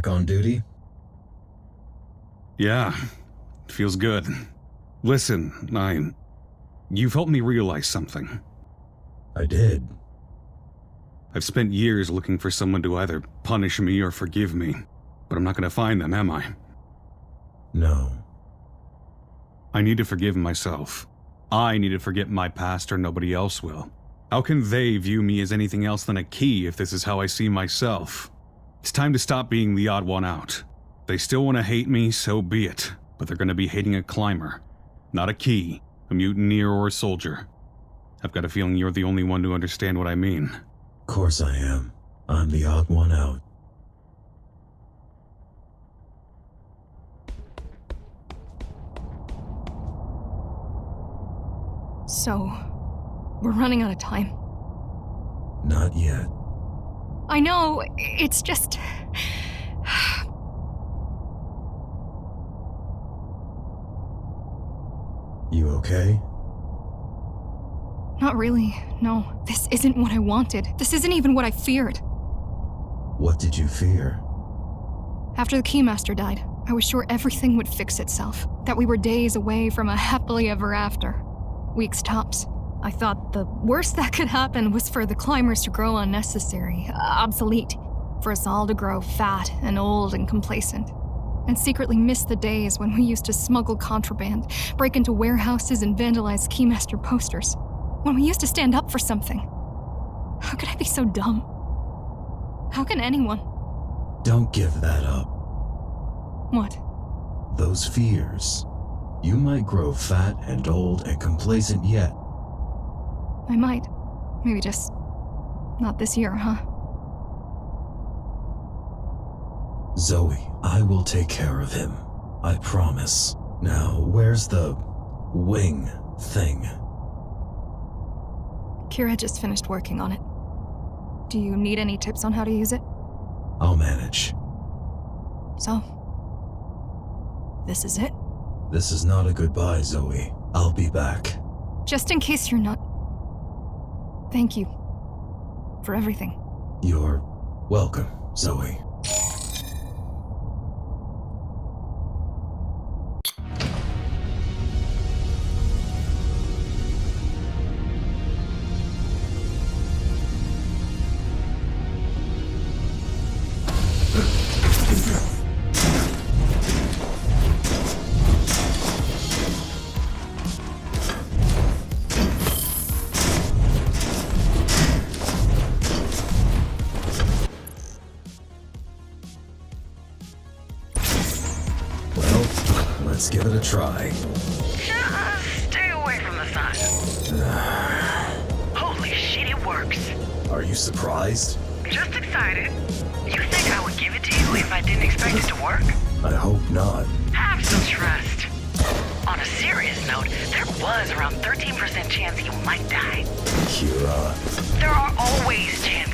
Back on duty? Yeah, feels good. Listen, I. You've helped me realize something. I did. I've spent years looking for someone to either punish me or forgive me, but I'm not gonna find them, am I? No. I need to forgive myself. I need to forget my past or nobody else will. How can they view me as anything else than a key if this is how I see myself? It's time to stop being the odd one out. They still want to hate me, so be it, but they're going to be hating a climber, not a key, a mutineer, or a soldier. I've got a feeling you're the only one to understand what I mean. Of course I am. I'm the odd one out. So, we're running out of time. Not yet. I know, it's just. You okay? Not really, no. This isn't what I wanted. This isn't even what I feared. What did you fear? After the Keymaster died, I was sure everything would fix itself. That we were days away from a happily ever after. Weeks tops. I thought the worst that could happen was for the climbers to grow unnecessary, uh, obsolete, for us all to grow fat and old and complacent, and secretly miss the days when we used to smuggle contraband, break into warehouses, and vandalize Keymaster posters. When we used to stand up for something. How could I be so dumb? How can anyone? Don't give that up. What? Those fears. You might grow fat and old and complacent yet, I might. Maybe just. not this year, huh? Zoe, I will take care of him. I promise. Now, where's the wing thing? Kira just finished working on it. Do you need any tips on how to use it? I'll manage. So, this is it? This is not a goodbye, Zoe. I'll be back. Just in case you're not. Thank you. For everything. You're welcome, Zoe. Let's give it a try. Just stay away from the sun. Holy shit, it works. Are you surprised? Just excited. You think I would give it to you if I didn't expect it to work? I hope not. Have some trust. On a serious note, there was around 13% chance you might die. Kira, There are always chances.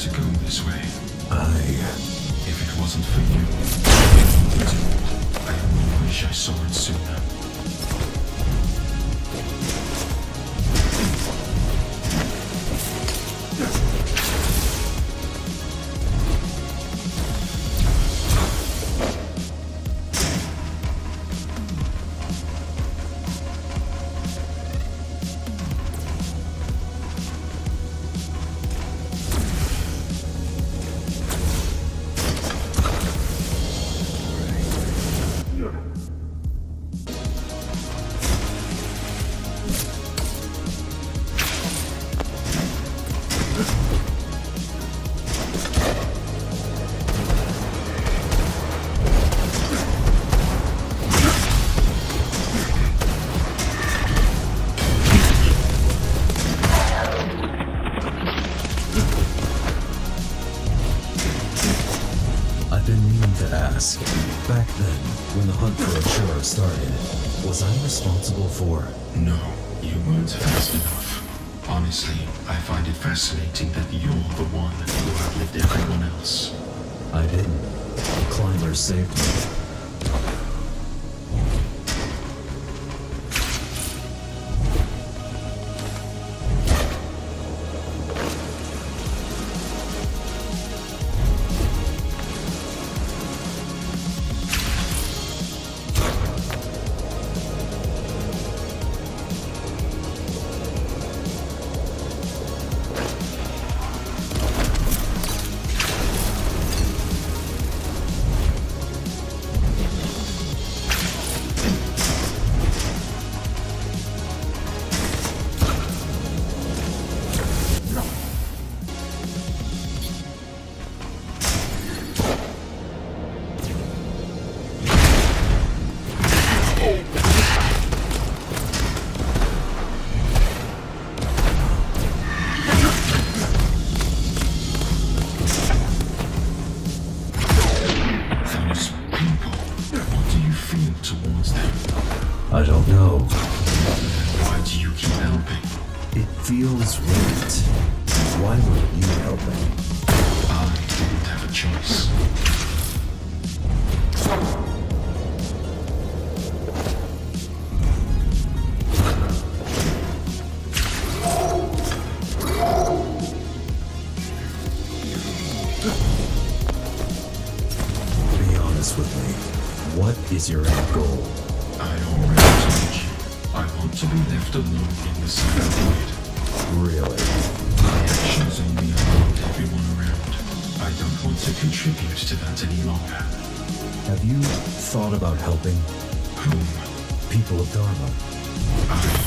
To go this way. I. If it wasn't for you, I wish I saw it sooner. Hunt for a Asura started, was I responsible for. No, you weren't fast enough. Honestly, I find it fascinating that you're the one who outlived everyone else. I didn't. The climbers saved me. Why wouldn't you help me? I didn't have a choice. About helping people of Dharma?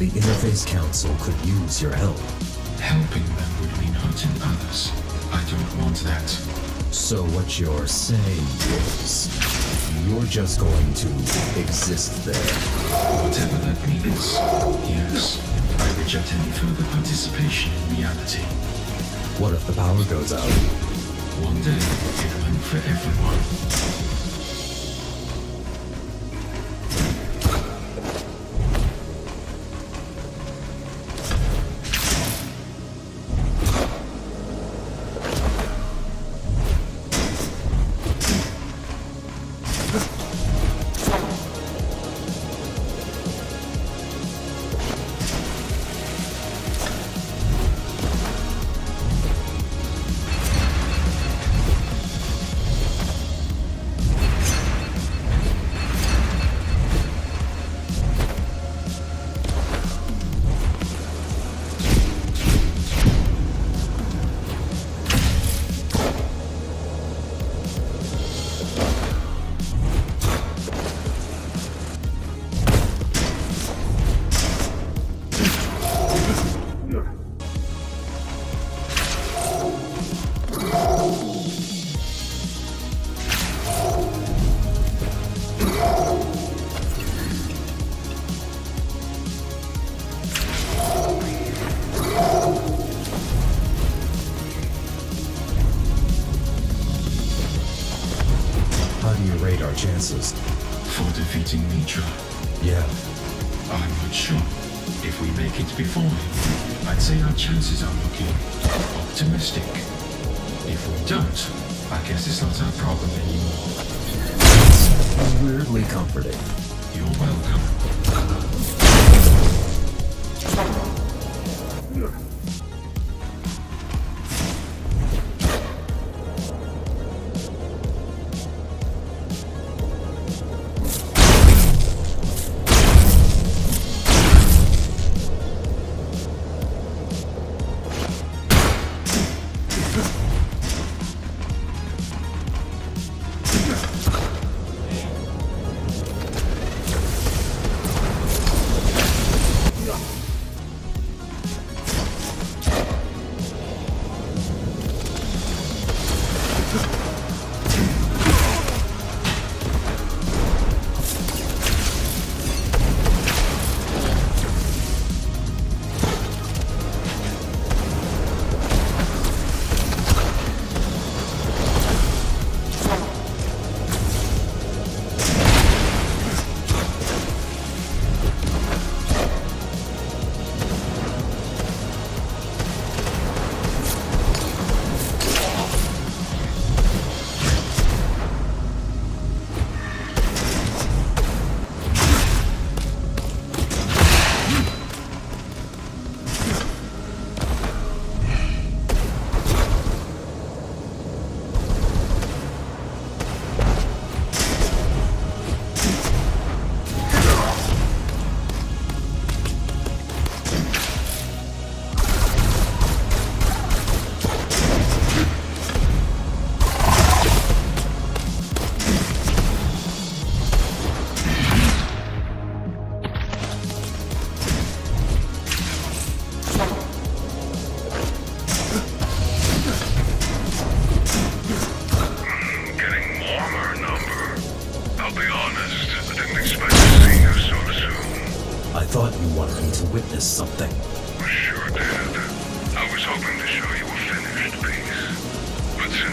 The Interface Council could use your help. Helping them would mean hurting others. I don't want that. So what you're saying is, you're just going to exist there. Whatever that means. Yes. I reject any further participation in reality. What if the power goes out? One day, it'll end for everyone. Weirdly comforting. You're welcome.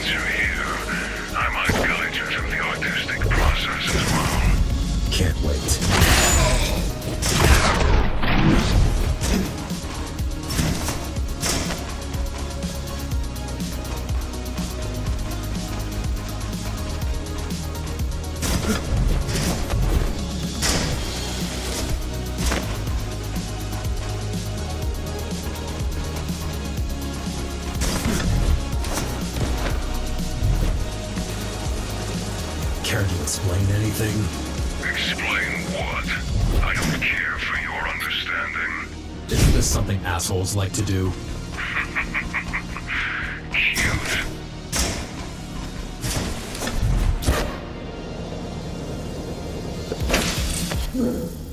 Since you're I might guide you through the artistic process as well. Can't wait. Like to do? Cute.